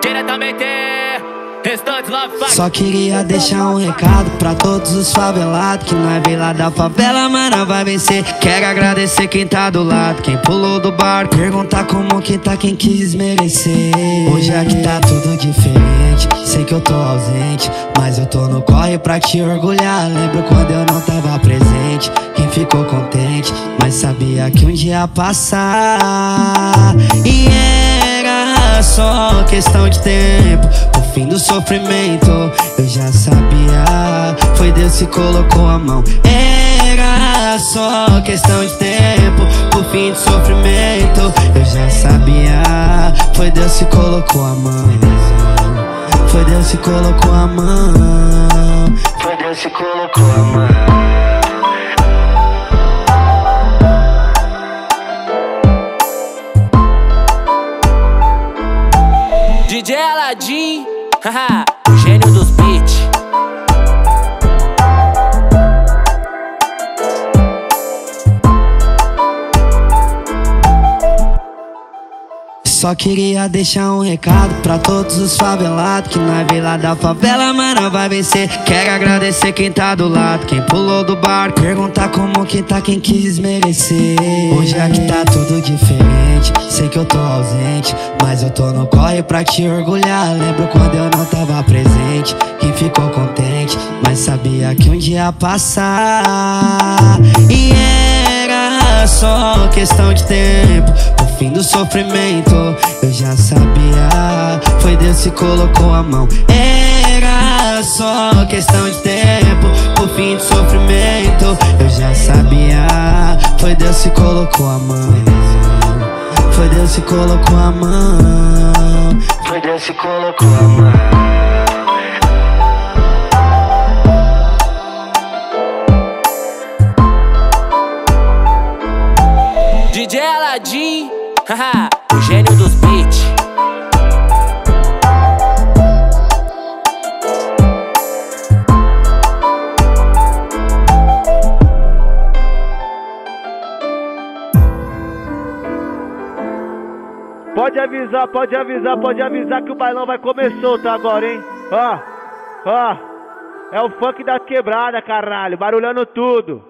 Diretamente, Só queria deixar um recado pra todos os favelados Que veio lá da favela, mas não vai vencer. Quero agradecer quem tá do lado Quem pulou do barco. Perguntar como que tá quem quis merecer. Hoje aqui tá tudo diferente. Sei que eu tô ausente Mas eu tô no corre pra te orgulhar. Lembro quando eu não tava presente Ficou contente Mas sabia que um dia ia passar. E era só questão de tempo O fim do sofrimento Eu já sabia. Foi Deus que colocou a mão. Era só questão de tempo O fim do sofrimento Eu já sabia. Foi Deus que colocou a mão. Foi Deus que colocou a mão. Foi Deus que colocou a mão Aladdin, haha, o gênio dos beats. Só queria deixar um recado pra todos os favelados Que veio lá da favela, mas não vai vencer. Quero agradecer quem tá do lado Quem pulou do barco. Perguntar como que tá quem quis merecer. Hoje aqui tá tudo diferente Sei que eu tô ausente Mas eu tô no corre pra te orgulhar. Lembro quando eu não tava presente Quem ficou contente Mas sabia que um dia ia passar. E era só questão de tempo fim do sofrimento. Eu já sabia Foi Deus que colocou a mão. Era só questão de tempo O fim do sofrimento. Eu já sabia Foi Deus que colocou a mão. Foi Deus que colocou a mão. Foi Deus que colocou a mão. DJ haha, o gênio dos beats. Pode avisar, pode avisar, pode avisar que o bailão vai comer solto agora, hein? Ó, ó, é o funk da quebrada, caralho, barulhando tudo.